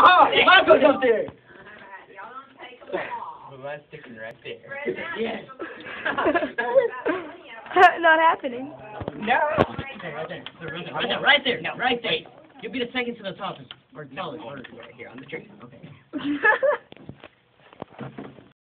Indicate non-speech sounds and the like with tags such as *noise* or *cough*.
Oh, Aha! Michael's up there. Y'all don't take them all. Well, that's sticking right there. Yes. *laughs* Not happening. No. Okay, right there. Right there. Right there. Right there. No, right there. You'll be the second to the top, or tallest. Or, right here on the tree. Okay. *laughs*